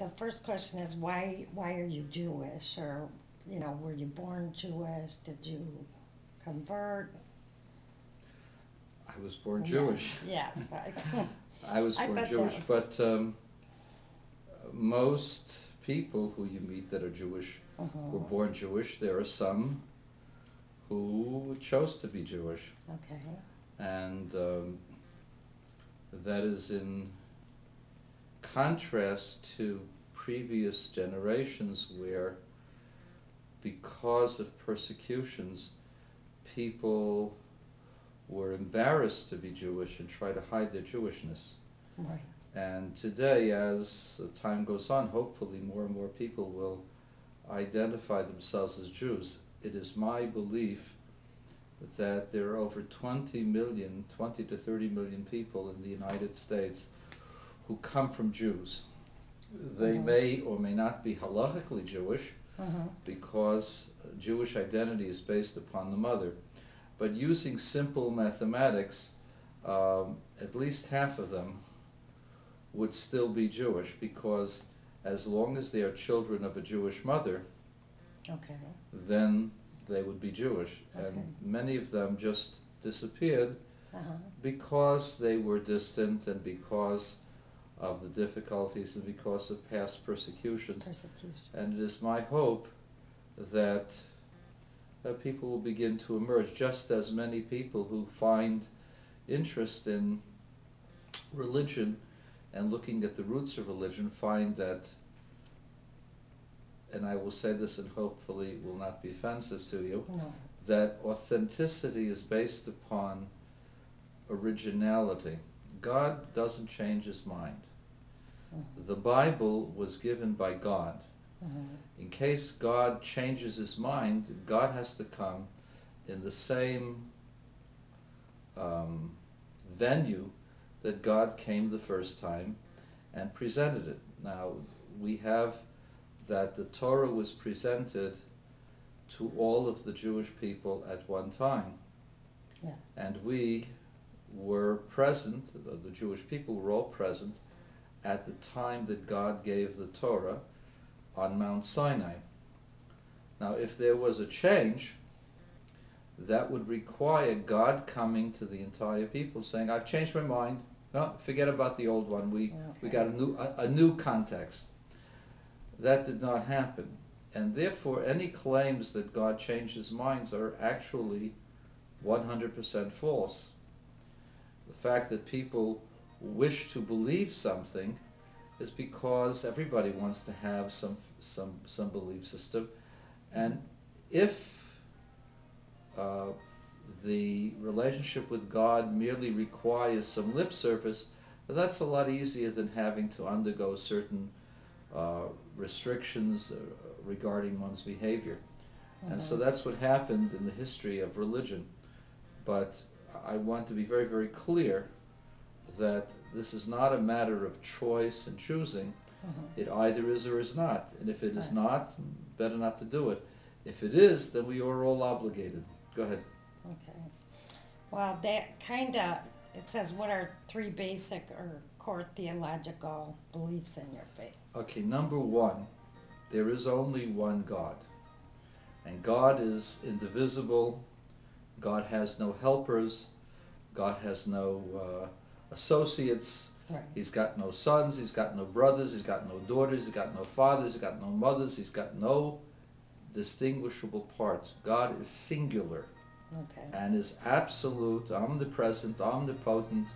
the first question is why why are you Jewish or you know were you born Jewish? Did you convert? I was born Jewish. Yes. yes. I was born Jewish, was... but um, most people who you meet that are Jewish uh-huh. were born Jewish. There are some who chose to be Jewish. Okay. And um, that is in contrast to previous generations where, because of persecutions, people were embarrassed to be Jewish and try to hide their Jewishness. Right. And today, as time goes on, hopefully more and more people will identify themselves as Jews. It is my belief that there are over 20 million, 20 to 30 million people in the United States who come from Jews. They mm-hmm. may or may not be halachically Jewish mm-hmm. because Jewish identity is based upon the mother. But using simple mathematics, um, at least half of them would still be Jewish because as long as they are children of a Jewish mother, okay. then they would be Jewish. Okay. And many of them just disappeared uh-huh. because they were distant and because of the difficulties and because of past persecutions. Persecution. And it is my hope that that people will begin to emerge, just as many people who find interest in religion and looking at the roots of religion find that, and I will say this and hopefully will not be offensive to you, no. that authenticity is based upon originality. God doesn't change his mind. The Bible was given by God. Mm-hmm. In case God changes his mind, God has to come in the same um, venue that God came the first time and presented it. Now, we have that the Torah was presented to all of the Jewish people at one time. Yeah. And we were present, the Jewish people were all present at the time that God gave the Torah on Mount Sinai. Now, if there was a change, that would require God coming to the entire people saying, I've changed my mind. No, forget about the old one. We, okay. we got a new, a, a new context. That did not happen. And therefore, any claims that God changed his minds are actually 100% false. The fact that people wish to believe something is because everybody wants to have some some some belief system, and if uh, the relationship with God merely requires some lip service, that's a lot easier than having to undergo certain uh, restrictions uh, regarding one's behavior. Mm-hmm. And so that's what happened in the history of religion. But I want to be very, very clear that this is not a matter of choice and choosing. Mm-hmm. It either is or is not. And if it is not, better not to do it. If it is, then we are all obligated. Go ahead. Okay. Well, that kind of, it says, what are three basic or core theological beliefs in your faith? Okay, number one, there is only one God. And God is indivisible. God has no helpers. God has no uh, associates. Right. He's got no sons, he's got no brothers, he's got no daughters, he's got no fathers, he's got no mothers, he's got no distinguishable parts. God is singular okay. and is absolute, omnipresent, omnipotent,